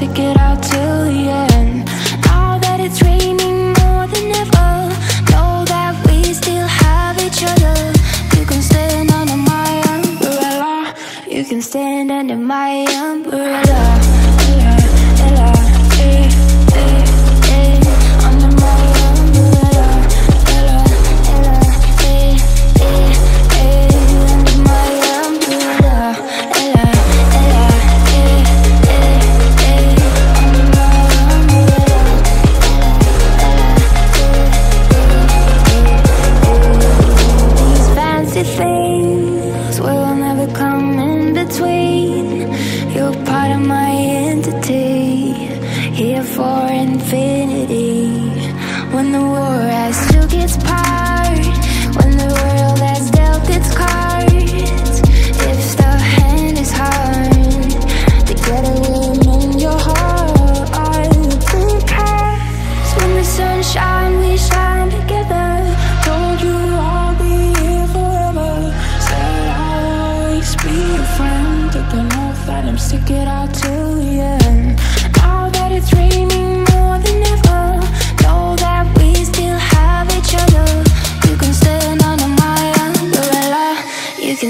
stick it out till the end. Now that it's raining more than ever, know that we still have each other. You can stand under my umbrella. You can stand under my umbrella. Here for infinity. When the war has took its part, when the world has dealt its cards, if the hand is hard, together we'll mend your heart. Because when the sun shines, we shine together. Told you I'll be here forever. Said I'll always be your friend. Took an oath that I'm stick it out till the end. Now that it's raining